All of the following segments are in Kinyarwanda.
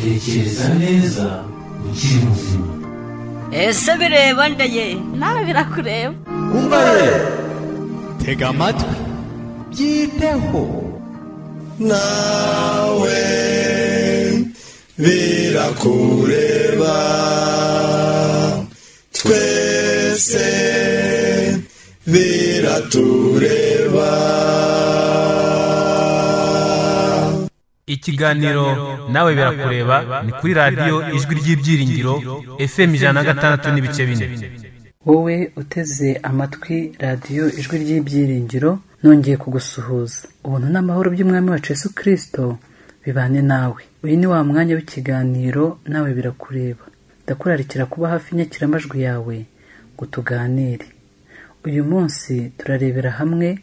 tekereza neza. Ukiri muzima ese bireba ndeye? Nawe birakureba. Umva ye tega amatwi. Byiteho. Nawe birakureba. Twese biratureba. Ikiganiro nawe birakureba ni kuri radiyo ijwi ry'ibyiringiro fm ijana na gatandatu n'ibice bine. Wowe uteze amatwi radiyo ijwi ry'ibyiringiro nongeye kugusuhuza. Ubuntu n'amahoro by'umwami wacu Yesu kirisito bibane nawe. Uyu ni wa mwanya w'ikiganiro nawe birakureba. Ndakurarikira kuba hafi inyakiramajwi yawe ngo tuganire. Uyu munsi turarebera hamwe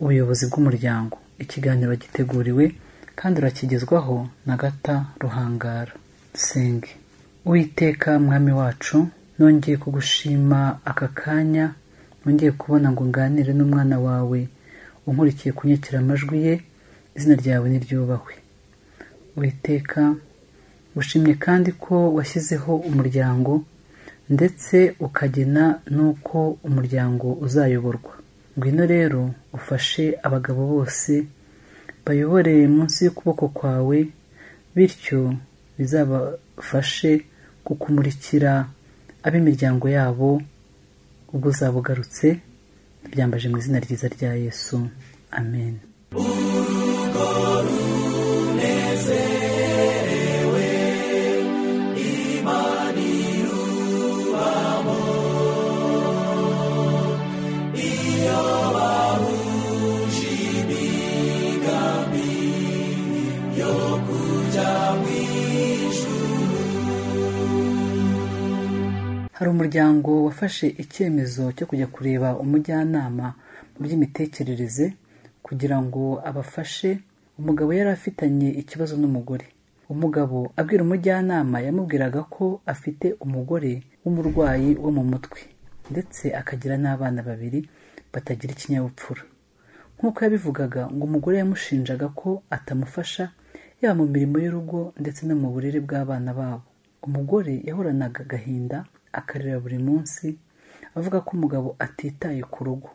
ubuyobozi bw'umuryango. Ikiganiro giteguriwe kandi urakigezwaho na gata ruhangara. Senge witeka mwami wacu nongeye kugushima aka kanya nongeye kubona ngo nganire n'umwana wawe unkurikiye kunyakira amajwi ye izina ryawe niryubahwe witeka ushimye kandi ko washyizeho umuryango ndetse ukagena n'uko umuryango uzayoborwa. Ngwino rero ufashe abagabo bose bayobore munsi y'ukuboko kwawe bityo bizabafashe kukumurikira ab'imiryango yabo ubwo uzaba ugarutse mu izina ryiza rya yesu. Amen. Hari umuryango wafashe icyemezo cyo kujya kureba umujyanama mu by'imitekerereze kugira ngo abafashe. Umugabo yari afitanye ikibazo n'umugore. Umugabo abwira umujyanama yamubwiraga ko afite umugore w'umurwayi wo mu mutwe ndetse akagira n'abana babiri batagira ikinyabupfura. Nk'uko yabivugaga ngo umugore yamushinjaga ko atamufasha yaba mu mirimo y'urugo ndetse no mu burere bw'abana babo. Umugore yahoranaga agahinda akarira buri munsi avuga ko umugabo atitaye ku rugo.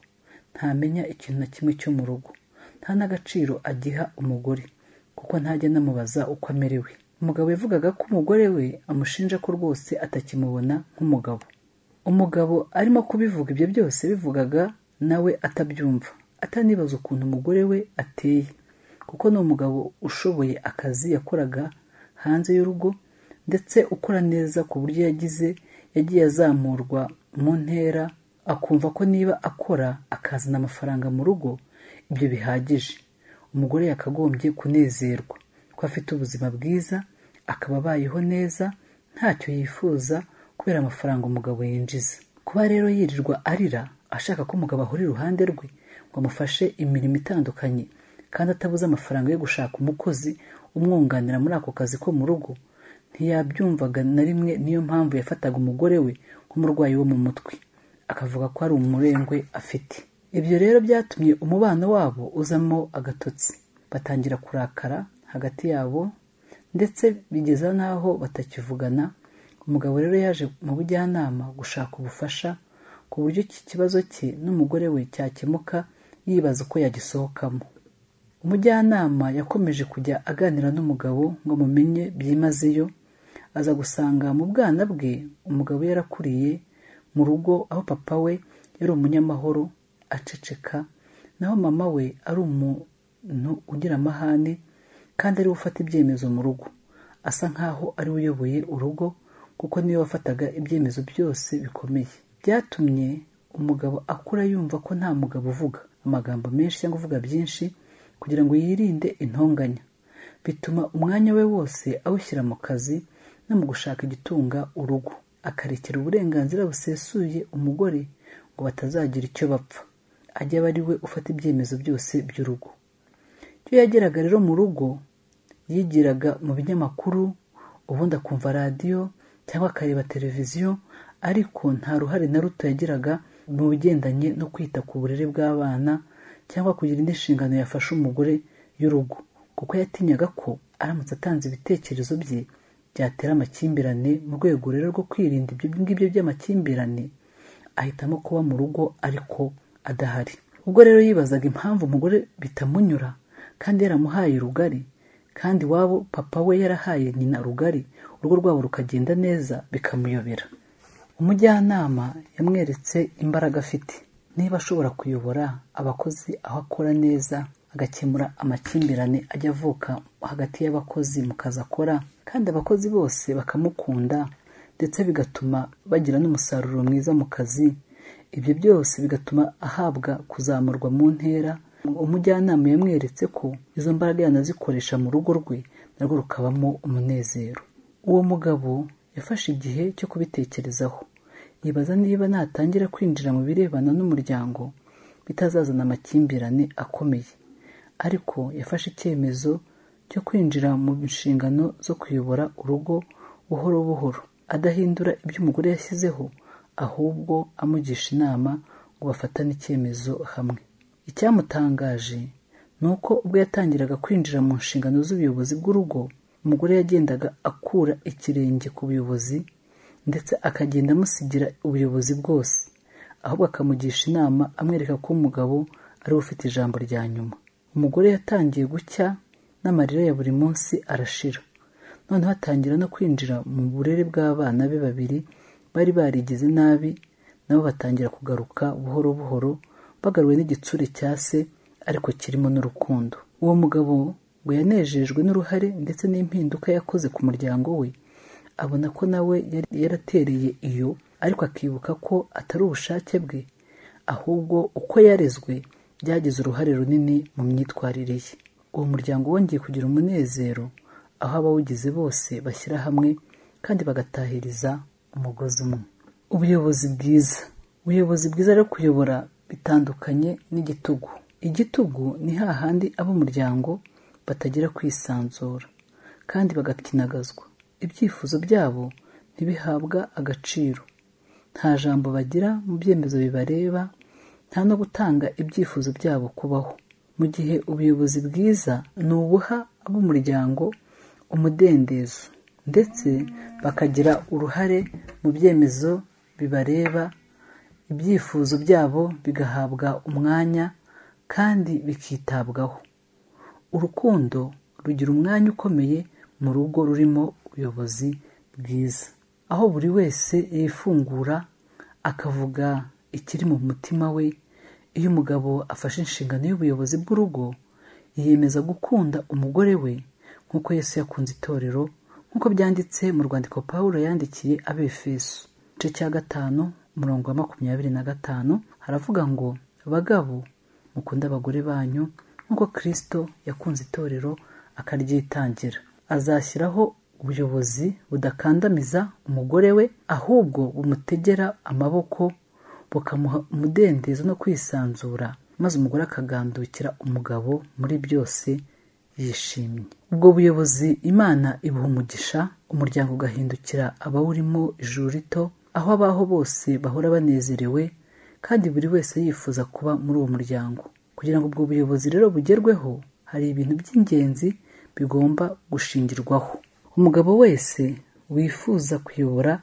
Ntamenya ikintu na kimwe cyo mu rugo. Nta n'agaciro agiha umugore kuko ntajya anamubaza uko amerewe. Umugabo yavugaga ko umugore we amushinja ko rwose atakimubona nk'umugabo. Umugabo arimo kubivuga ibyo byose bivugaga nawe atabyumva. Atanibaza ukuntu umugore we ateye kuko ni umugabo ushoboye akazi yakoraga hanze y'urugo ndetse ukora neza ku buryo yagize yagiye azamurwa mu ntera akumva ko niba akora akazana amafaranga mu rugo ibyo bihagije. Umugore yakagombye kunezerwa ko afite ubuzima bwiza akaba abayeho neza ntacyo yifuza kubera amafaranga umugabo yinjiza. Kuba rero yirirwa arira ashaka ko umugabo ahora iruhande rwe ngo amufashe imirimo itandukanye kandi atabuze amafaranga yo gushaka umukozi umwunganira muri ako kazi ko mu rugo ntiyabyumvaga na rimwe niyo mpamvu yafataga umugore we nk'umurwayi wo mu mutwe. Akavuga ko ari umurengwe afite. Ibyo rero byatumye umubano wabo uzamo agatotsi. Batangira kurakara hagati yabo ndetse bigeza n'aho batakivugana. Umugabo rero yaje mu bujyanama gushaka ubufasha ku buryo iki kibazo cye n'umugore we cyakemuka yibaza uko yagisohokamo. Umujyanama yakomeje kujya aganira n'umugabo ngo amumenye byimazeyo aza gusanga mu bwana bwe umugabo yarakuriye mu rugo aho papa we yari umunyamahoro aceceka naho mama we ari umuntu ugira amahane kandi ari we ufata ibyemezo mu rugo. Asa nkaho ari we uyoboye urugo kuko ni we wafataga ibyemezo byose bikomeye. Byatumye umugabo akura yumva ko nta mugabo uvuga amagambo menshi cyangwa uvuga byinshi kugira ngo yirinde intonganya. Bituma umwanya we wose awushyira mu kazi no mu gushaka igitunga urugo. Akarekera uburenganzira busesuye umugore ngo batazagira icyo bapfa. Ajye aba ari we ufata ibyemezo byose by'urugo. Iyo yageraga rero mu rugo yigiraga mu binyamakuru ubundi akumva radiyo cyangwa akareba televiziyo ariko nta ruhare na ruto yagiraga mu bigendanye no kwita ku burere bw'abana cyangwa kugira indi nshingano yafasha umugore y'urugo. Kuko yatinyaga ko aramutse atanze ibitekerezo bye byatera amakimbirane mu rwego rero rwo kwirinda ibyo ngibyo by'amakimbirane ahitamo kuba mu rugo ariko adahari. Ubwo rero yibazaga impamvu umugore bitamunyura kandi yaramuhaye rugari kandi iwabo papa we yarahaye nyina rugari urugo rwabo rukagenda neza bikamuyobera. Umujyanama yamweretse imbaraga afite. Niba ashobora kuyobora abakozi aho akora neza agakemura amakimbirane ajya avuka hagati y'abakozi mu kazi akora kandi abakozi bose bakamukunda ndetse bigatuma bagira n'umusaruro mwiza mu kazi. Ibyo byose bigatuma ahabwa kuzamurwa mu ntera. Umujyanama yamweretse ko izo mbaraga yanazikoresha mu rugo rwe narwo rukabamo umunezero. Uwo mugabo yafashe igihe cyo kubitekerezaho. Yibaza niba natangira kwinjira mu birebana n'umuryango bitazazana amakimbirane akomeye. Ariko yafashe icyemezo cyo kwinjira mu nshingano zo kuyobora urugo buhoro buhoro. Adahindura ibyo umugore yashyizeho ahubwo amugisha inama ngo bafatane icyemezo hamwe. Icyamutangaje ni uko ubwo yatangiraga kwinjira mu nshingano z'ubuyobozi bw'urugo umugore yagendaga akura ikirenge ku buyobozi ndetse akagenda amusigira ubuyobozi bwose ahubwo akamugisha inama amwereka ko umugabo ari we ufite ijambo rya nyuma. Umugore yatangiye gucya n'amarira ya buri munsi arashira. Noneho atangira no kwinjira mu burere bw'abana be babiri bari barigize nabi nabo batangira kugaruka buhoro buhoro bagaruwe n'igitsure cya se ariko kirimo n'urukundo. Uwo mugabo ngo yanejejwe n'uruhare ndetse n'impinduka yakoze ku muryango we abona ko nawe yaratereye iyo ariko akibuka ko atari ubushake bwe ahubwo uko yarezwe byagize uruhare runini mu myitwarire ye. Uwo muryango wongeye kugira umunezero aho abawugize bose bashyira hamwe kandi bagatahiriza umugozi umwe. Ubuyobozi bwiza. Ubuyobozi bwiza rero kuyobora bitandukanye n'igitugu. Igitugu ni hahandi ab'umuryango batagira kwisanzura kandi bagakinagazwa. Ibyifuzo byabo ntibihabwa agaciro. Nta jambo bagira mu byemezo bibareba nta no gutanga ibyifuzo byabo kubaho. Mu gihe ubuyobozi bwiza ni ubuha ab'umuryango umudendezo ndetse bakagira uruhare mu byemezo bibareba ibyifuzo byabo bigahabwa umwanya kandi bikitabwaho. Urukundo rugira umwanya ukomeye mu rugo rurimo ubuyobozi bwiza. Aho buri wese yifungura akavuga ikiri mu mutima we iyo umugabo afashe inshingano y'ubuyobozi bw'urugo yiyemeza gukunda umugore we nk'uko Yesu yakunze itorero nk'uko byanditse mu rwandiko paul yandikiye abefeso. Igice cya gatanu umurongo wa makumyabiri na gatanu haravuga ngo bagabo mukunde abagore banyu nk'uko kirisito yakunze itorero akaryitangira azashyiraho ubuyobozi budakandamiza umugore we ahubwo bumutegera amaboko bukamuha umudendezo no kwisanzura maze umugore akagandukira umugabo muri byose yishimye. Ubwo buyobozi imana ibuha umugisha umuryango ugahindukira abawurimo ijuru rito aho abaho bose bahora banezerewe kandi buri wese yifuza kuba muri uwo muryango. Kugira ngo ubwo buyobozi rero bugerweho hari ibintu by'ingenzi bigomba gushingirwaho. Umugabo wese wifuza kuyobora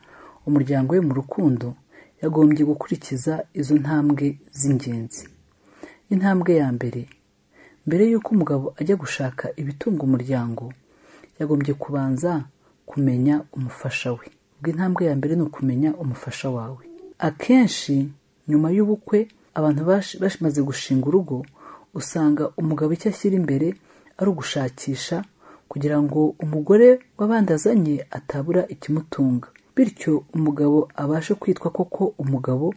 umuryango we mu rukundo yagombye gukurikiza izo ntambwe z'ingenzi. Intambwe ya mbere mbere y'uko umugabo ajya gushaka ibitunga umuryango yagombye kubanza kumenya umufasha we. Ubwo intambwe ya mbere ni ukumenya umufasha wawe. Akenshi nyuma y'ubukwe abantu bamaze gushinga urugo usanga umugabo icyo ashyira imbere ari ugushakisha kugira ngo umugore w'abandi azanye atabura ikimutunga. Bityo umugabo abashe kwitwa koko umugabo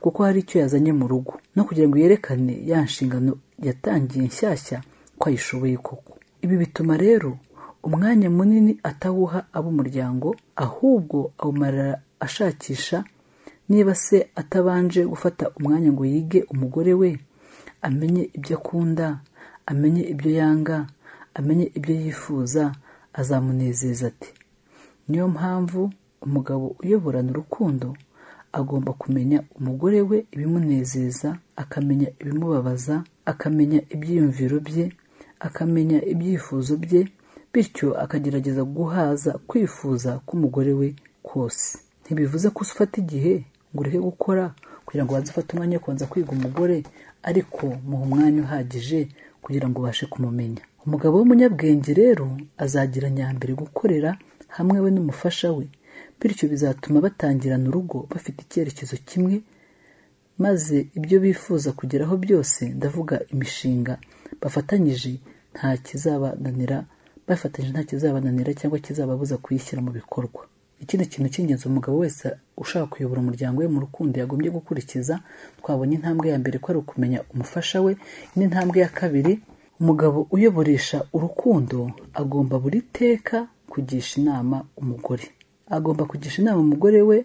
kuko hari icyo yazanye mu rugo. No kugira ngo yerekane ya nshingano yatangiye nshyashya ko ayishoboye koko. Ibi bituma rero umwanya munini atawuha ab'umuryango ahubwo awumarira ashakisha niba se atabanje gufata umwanya ngo yige umugore we amenye ibyo akunda amenye ibyo yanga amenye ibyo yifuza azamunezeza ati niyo mpamvu umugabo uyoborana urukundo agomba kumenya umugore we ibimunezeza akamenya ibimubabaza akamenya ibyiyumviro bye akamenya ibyifuzo bye bityo akagerageza guhaza kwifuza k'umugore we kose. Ntibivuze ko ufata igihe ngo ureke gukora kugira ngo ubanze ufate umwanya wo kubanza kwiga umugore ariko muha umwanya uhagije kugira ngo ubashe kumumenya. Umugabo w'umunyabwenge rero azagira nyambere gukorera hamwe we n'umufasha we. Bityo bizatuma batangirana urugo bafite icyerekezo kimwe maze ibyo bifuza kugeraho byose ndavuga imishinga bafatanyije nta kizabananira bafatanyije nta kizabananira cyangwa kizababuza kuyishyira mu bikorwa. Ikindi kintu cy'ingenzi umugabo wese ushaka kuyobora umuryango we mu rukundo yagombye gukurikiza twabonye intambwe ya mbere ko ari ukumenya umufasha we n'intambwe ya kabiri umugabo uyoboresha urukundo agomba buri teka kugisha inama umugore. Agomba kugisha inama umugore we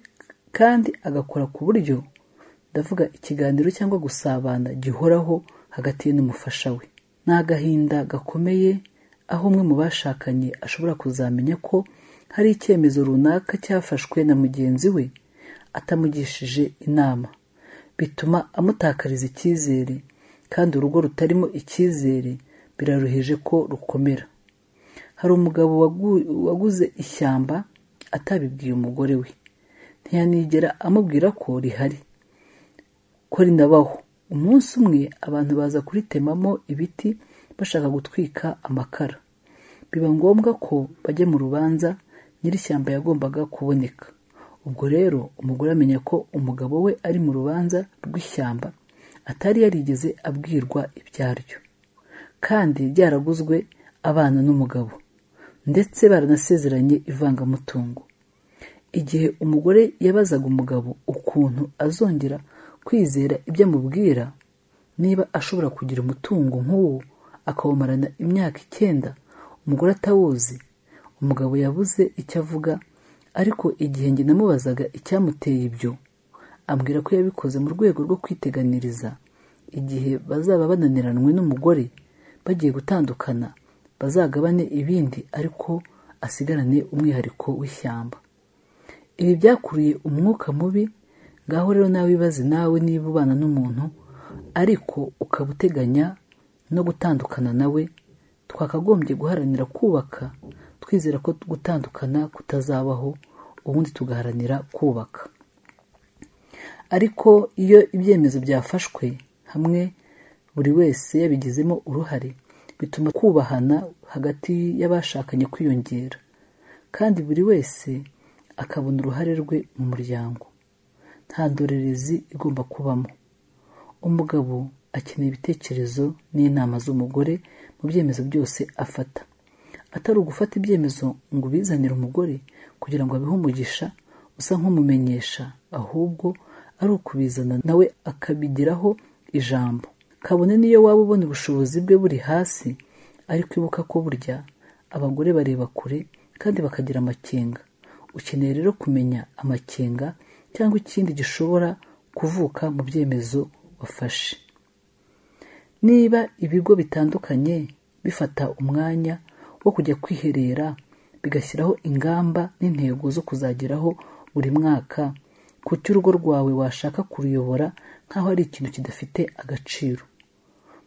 kandi agakora ku buryo ndavuga ikiganiro cyangwa gusabana gihoraho hagati ye n'umufasha we. Ni agahinda gakomeye aho umwe mu bashakanye ashobora kuzamenya ko hari icyemezo runaka cyafashwe na mugenzi we atamugishije inama. Bituma amutakariza icyizere kandi urugo rutarimo icyizere biraruhije ko rukomera. Hari umugabo waguze ishyamba atabibwiye umugore we. Ntiyanigera amubwira ko rihari ko rinabaho. Umunsi umwe abantu baza kuritemamo ibiti bashaka gutwika amakara. Biba ngombwa ko bajya mu rubanza nyir'ishyamba yagombaga kuboneka. Ubwo rero umugore amenya ko umugabo we ari mu rubanza rw'ishyamba atari yarigeze abwirwa ibyaryo. Kandi ryaraguzwe abana n'umugabo. Ndetse baranasezeranye ivangamutungo. Igihe umugore yabazaga umugabo ukuntu azongera kwizera ibyo amubwira niba ashobora kugira umutungo nk'uwo akawumarana imyaka icyenda umugore atawuzi umugabo yabuze icyo avuga ariko igihe njye namubazaga icyamuteye ibyo ambwira ko yabikoze mu rwego rwo kwiteganiriza. Igihe bazaba bananiranwe n'umugore bagiye gutandukana bazagabane ibindi ariko asigarane umwihariko w'ishyamba. Ibi byakuruye umwuka mubi ngaho rero nawe wibaze nawe niba ubana n'umuntu ariko ukaba uteganya no gutandukana nawe twakagombye guharanira kubaka twizera ko gutandukana kutazabaho ubundi tugaharanira kubaka. Ariko iyo ibyemezo byafashwe hamwe buri wese yabigizemo uruhare bituma kubahana hagati y'abashakanye kwiyongera. Kandi buri wese akabona uruhare rwe mu muryango. Nta ndorerezi igomba kubamo. Umugabo akeneye ibitekerezo n'inama z'umugore mu byemezo byose afata. Atari ugufata ibyemezo ngo ubizanire umugore kugira ngo abihe umugisha usa nk'umumenyesha ahubwo ari ukubizana nawe akabigiraho ijambo. Kabone niyo waba ubona ubushobozi bwe buri hasi ariko ibuka ko burya abagore bareba kure kandi bakagira amakenga. Ukeneye rero kumenya amakenga cyangwa ikindi gishobora kuvuka mu byemezo wafashe. Niba ibigo bitandukanye bifata umwanya wo kujya kwiherera bigashyiraho ingamba n'intego zo kuzageraho buri mwaka ku cy'urugo rwawe washaka kuruyobora nk'aho ari ikintu kidafite agaciro?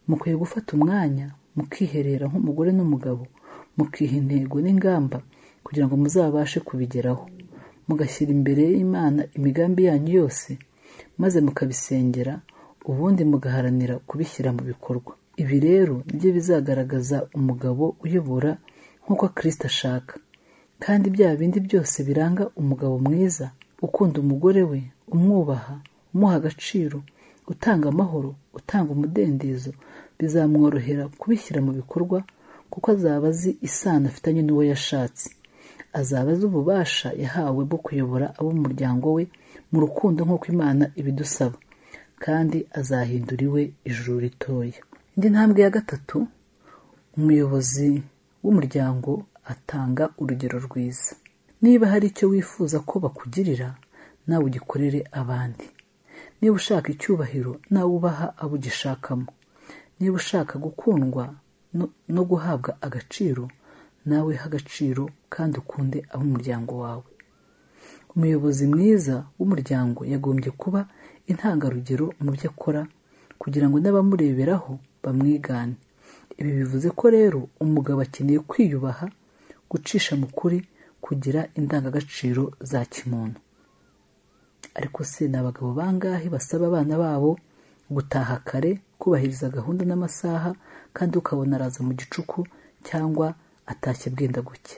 Mukwiye gufata umwanya mukiherera nk'umugore n'umugabo mukiha intego n'ingamba kugira ngo muzabashe kubigeraho. Mugashyira imbere y'imana imigambi yanyu yose maze mukabisengera ubundi mugaharanira kubishyira mu bikorwa. Ibi rero ni byo bizagaragaza umugabo uyobora nk'uko kirisita ashaka. Kandi bya bindi byose biranga umugabo mwiza ukunda umugore we umwubaha umuha agaciro utanga amahoro utanga umudendezo bizamworohera kubishyira mu bikorwa kuko azaba azi isano afitanye n'uwo yashatse. Azaba azi ububasha yahawe bwo kuyobora abo mu muryango we mu rukundo nk'uko imana ibidusaba. Kandi azahindura iwe ijuru ritoya. Indi ntambwe ya gatatu umuyobozi w'umuryango atanga urugero rwiza. Niba hari icyo wifuza ko bakugirira nawe ugikorere abandi. Niba ushaka icyubahiro nawe ubaha abo ugishakamo niba ushaka gukundwa no guhabwa agaciro nawe ha agaciro kandi ukunde ab'umuryango wawe. Umuyobozi mwiza w'umuryango yagombye kuba intangarugero mu byo akora kugira ngo n'abamureberaho bamwigane. Ibi bivuze ko rero umugabo akeneye kwiyubaha gucisha mu kuri kugira indangagaciro za kimuntu. Ariko se ni abagabo bangahe basaba abana babo gutaha kare kubahiriza gahunda n'amasaha kandi ukabona araza mu gicuku cyangwa atashye bwenda guke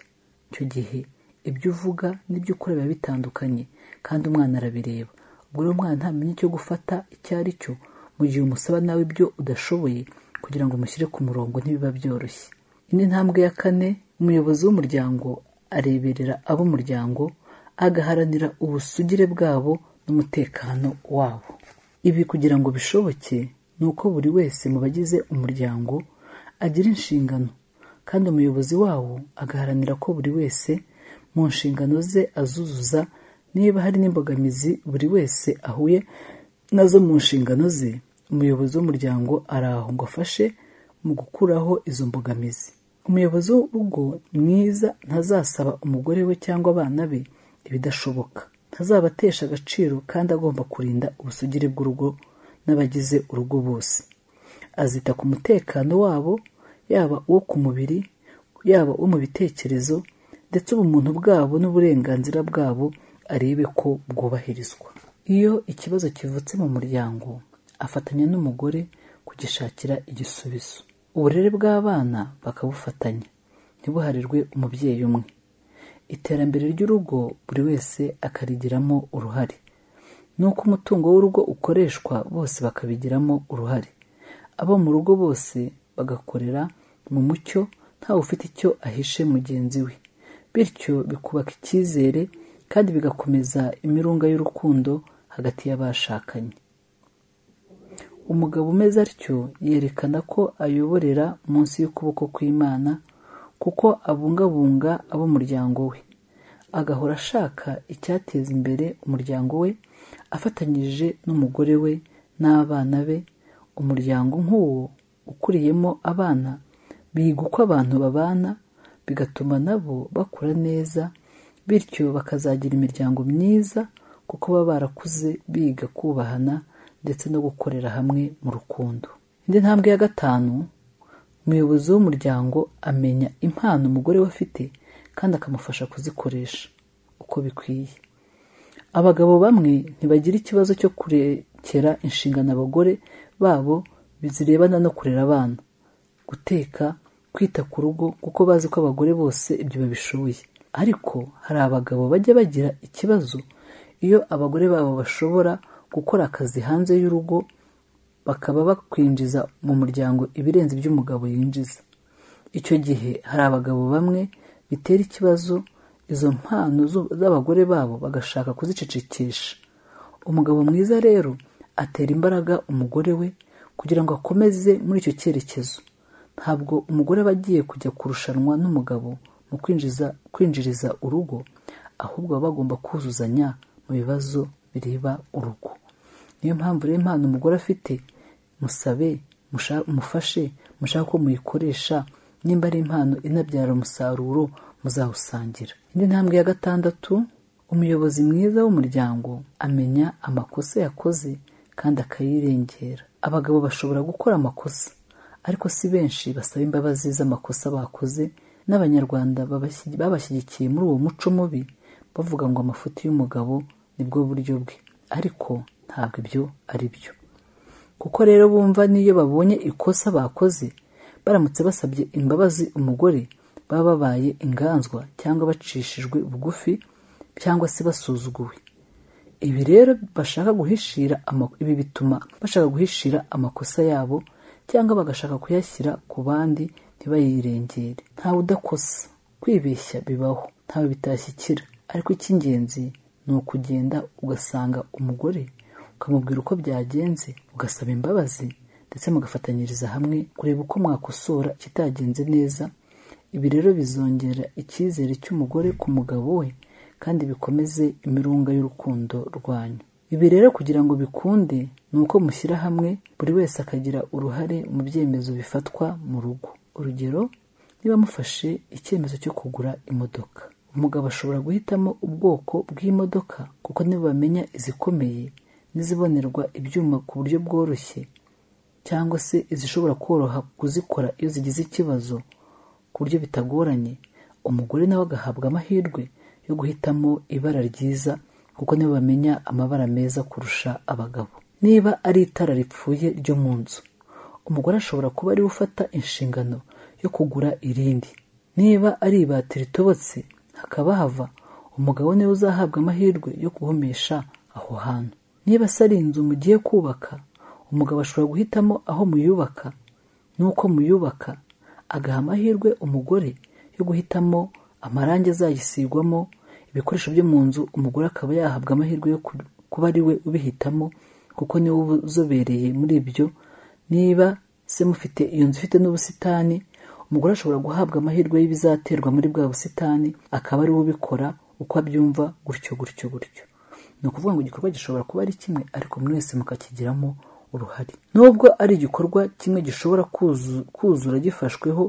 icyo gihe ibyo uvuga n'ibyo ukora biba bitandukanye kandi umwana arabireba. Ubwo rero umwana ntamenya icyo gufata icyo ari cyo mu gihe umusaba nawe ibyo udashoboye kugira ngo umushyire ku murongo ntibiba byoroshye. Indi ntambwe ya kane umuyobozi w'umuryango areberera ab'umuryango agaharanira ubusugire bwabo n'umutekano wabo. Ibi kugira ngo bishoboke ni uko buri wese mu bagize umuryango agira inshingano kandi umuyobozi wawo agaharanira ko buri wese mu nshingano ze azuzuza niba hari n'imbogamizi buri wese ahuye na zo mu nshingano ze umuyobozi w'umuryango ari aho ngo afashe mu gukuraho izo mbogamizi. Umuyobozi w'urugo mwiza ntazasaba umugore we cyangwa abana be ibidashoboka. Ntazabatesha agaciro kandi agomba kurinda ubusugire bw'urugo n'abagize urugo bose. Azita ku mutekano wabo yaba uwo ku mubiri yaba uwo mu bitekerezo ndetse ubumuntu bwabo n'uburenganzira bwabo arebe ko bwubahirizwa. Iyo ikibazo kivutse mu muryango afatanya n'umugore kugishakira igisubizo. Uburere bw'abana bakabufatanya. Ntibuharirwe umubyeyi umwe. Iterambere ry'urugo buri wese akarigiramo uruhare. Nuko umutungo w'urugo ukoreshwa bose bakabigiramo uruhare. Abo mu rugo bose bagakorera mu mucyo ntawe ufite icyo ahishe mugenzi we. Bityo bikubaka icyizere kandi bigakomeza imirunga y'urukundo hagati y'abashakanye. Umugabo umeze atyo yerekana ko ayoborera munsi y'ukuboko kw'imana kuko abungabunga ab'umuryango we. Agahora ashaka icyateza imbere umuryango we afatanyije n'umugore we n'abana be. Umuryango nk'uwo ukuriyemo abana biga uko abantu babana bigatuma nabo bakura neza bityo bakazagira imiryango myiza kuko baba barakuze biga kubahana ndetse no gukorera hamwe mu rukundo. Indi ntambwe ya gatanu umuyobozi w'umuryango amenya impano umugore we afite kandi akamufasha kuzikoresha uko bikwiye. Abagabo bamwe ntibagira ikibazo cyo kurekera inshingano abagore babo zirebana no kurera abana. Guteka kwita ku rugo kuko bazi ko abagore bose ibyo babishoboye. Ariko hari abagabo bajya bagira ikibazo iyo abagore babo bashobora gukora akazi hanze y'urugo bakaba bakwinjiza mu muryango ibirenze ibyo umugabo yinjiza. Icyo gihe hari abagabo bamwe bitera ikibazo izo mpano z'abagore babo bagashaka kuzicecekesha. Umugabo mwiza rero atera imbaraga umugore we kugira ngo akomeze muri icyo cyerekezo. Ntabwo umugore aba agiye kujya kurushanwa n'umugabo mu kwinjiza kwinjiriza urugo ahubwo baba bagomba kuzuzanya mu bibazo bireba urugo. Niyo mpamvu rero impano umugore afite musabe mufashe mushaka ko muyikoresha nimba ari impano inabyara umusaruro muzawusangira indi ntambwe ya gatandatu umuyobozi mwiza w'umuryango amenya amakosa yakoze kandi akayirengera. Abagabo bashobora gukora amakosa ariko si benshi basaba imbabazi z'amakosa bakoze n'abanyarwanda babashyigikiye muri uwo muco mubi bavuga ngo amafuti y'umugabo ni bwo buryo bwe. Ariko ntabwo ibyo ari byo. Kuko rero bumva n'iyo babonye ikosa bakoze baramutse basabye imbabazi umugore baba babaye inganzwa cyangwa bacishijwe bugufi cyangwa se basuzuguwe. Ibi rero bashaka guhishira ibi bituma bashaka guhishira amakosa yabo cyangwa bagashaka kuyashyira ku bandi ntibayirengere. Ntawe udakosa kwibeshya bibaho. Ntawe bitashyikira. Ariko icy'ingenzi ni ukugenda ugasanga umugore ukamubwira uko byagenze ugasaba imbabazi ndetse mugafatanyiriza hamwe kureba uko mwakosora ikitagenze neza ibi rero bizongera icyizere cy'umugore ku mugabo we kandi bikomeze imirunga y'urukundo rwanyu. Ibi rero kugira ngo bikunde ni uko mushyira hamwe buri wese akagira uruhare mu byemezo bifatwa mu rugo. Urugero niba mufashe icyemezo cyo kugura imodoka. Umugabo ashobora guhitamo ubwoko bw'imodoka kuko nibo bamenya izikomeye n'izibonerwa ibyuma ku buryo bworoshye cyangwa se izishobora koroha kuzikora iyo zigize ikibazo. Ku buryo bitagoranye umugore nawe agahabwa amahirwe yo guhitamo ibara ryiza kuko nibo bamenya amabara meza kurusha abagabo. Niba ari itara ripfuye ryo mu nzu umugore ashobora kuba ari we ufata inshingano yo kugura irindi. Niba ari ibati ritobotse hakaba hava umugabo ni we uzahabwa amahirwe yo guhumesha aho hantu. Niba se ari inzu mugiye kubaka umugabo ashobora guhitamo aho muyubaka n'uko muyubaka agaha amahirwe umugore yo guhitamo amarangi azayisigwamo ibikoresho byo mu nzu umugore akaba yahabwa amahirwe yo ku- kuba ari we ubihitamo kuko ni we uba uzobereye muri ibyo. Niba se mufite iyo nzu ifite n'ubusitani umugore ashobora guhabwa amahirwe y'ibizaterwa muri bwa busitani akaba ari we ubikora uko abyumva gutyo gutyo gutyo. Ni ukuvuga ngo igikorwa gishobora kuba ari kimwe ariko buri wese mukakigiramo uruhare. Nubwo ari igikorwa kimwe gishobora kuzu- kuzura gifashweho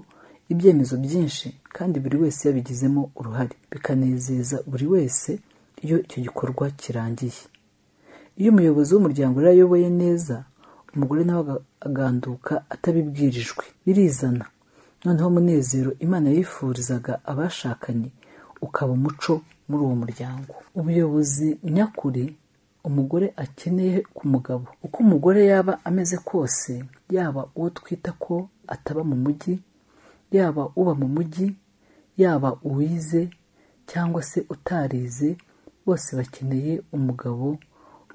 ibyemezo byinshi kandi buri wese yabigizemo uruhare. Bikanezeza buri wese iyo icyo gikorwa kirangiye. Iyo umuyobozi w'umuryango rero ayoboye neza umugore nawe aga- aganduka atabibwirijwe. Birizana. Noneho umunezero imana yifurizaga abashakanye ukaba umuco muri uwo muryango. Ubuyobozi nyakuri umugore akeneye ku mugabo. Uko umugore yaba ameze kose yaba uwo twita ko ataba mu mujyi yaba uba mu mujyi yaba uwize cyangwa se utarize bose bakeneye umugabo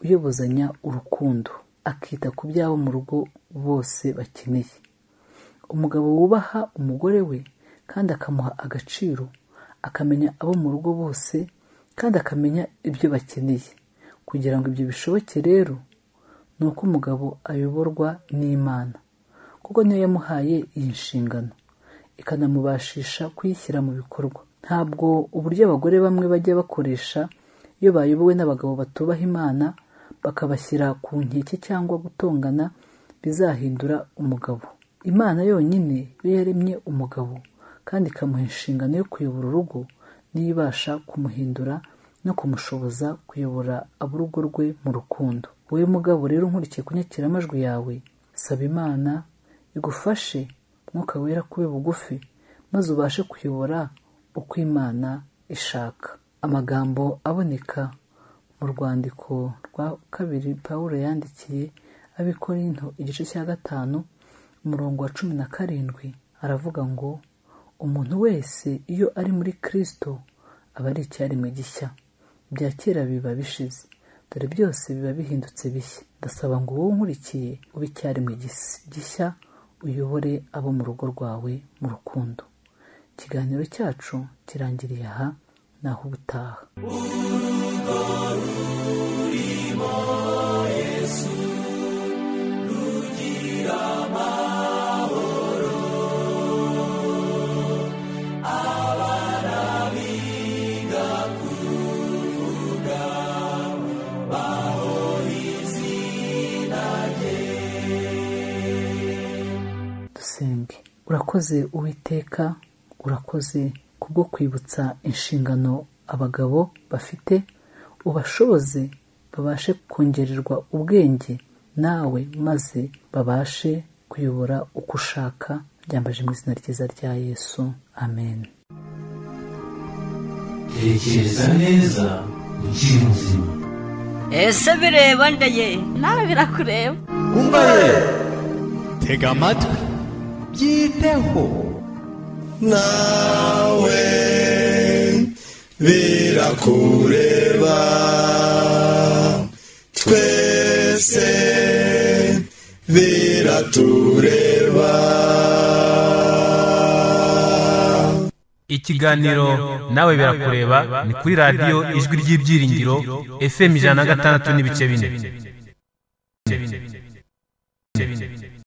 uyobozanya urukundo. Akita ku byabo mu rugo bose bakeneye. Umugabo wubaha umugore we kandi akamuha agaciro akamenya abo mu rugo bose kandi akamenya ibyo bakeneye. Kugira ngo ibyo bishoboke rero ni uko umugabo ayoborwa n'imana. Kuko niyo yamuhaye iyi nshingano. Ikanamubashisha kuyishyira mu bikorwa. Ntabwo uburyo abagore bamwe bajya bakoresha iyo bayobowe n'abagabo batubaha imana bakabashyira ku nkeke cyangwa gutongana bizahindura umugabo. Imana yonyine yo yaremye umugabo kandi ikamuha inshingano yo kuyobora urugo niyo ibasha kumuhindura no kumushoboza kuyobora ab'urugo rwe mu rukundo. Wowe mugabo rero nkurikiye kunyakira amajwi yawe. Saba imana igufashe mwuka wera kube bugufi maze ubashe kuyobora uko imana ishaka. Amagambo aboneka mu rwandiko rwa kabiri pawulo yandikiye abikorinto igice cya gatanu umurongo wa cumi na karindwi aravuga ngo umuntu wese iyo ari muri kristo aba ari icyaremwe gishya. Ibya kera biba bishize. Dore byose biba bihindutse bishya. Ndasaba ngo wowe unkurikiye ube icyaremwe gis- gishya uyobore abo mu rugo rwawe mu rukundo. Ikiganiro cyacu kirangiriye aha naho ubutaha. Urakoze uwiteka. Urakoze kubwo kwibutsa inshingano abagabo bafite. Ubashoboze babashe kongererwa ubwenge nawe maze babashe kuyobora uko ushaka. Byambaje mu izina ryiza rya yesu. Amen. Tekereza neza ukiri muzima. Ese bireba ndaye nawe birakureba. Umva ye tega amatwi. Byiteho nawe birakureba twese biratureba. Ikiganiro nawe birakureba ni kuri radiyo ijwi ry'ibyiringiro fm ijana na gatandatu n'ibice bine.